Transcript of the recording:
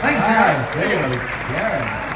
Thanks, Darren. Thank you. Darren.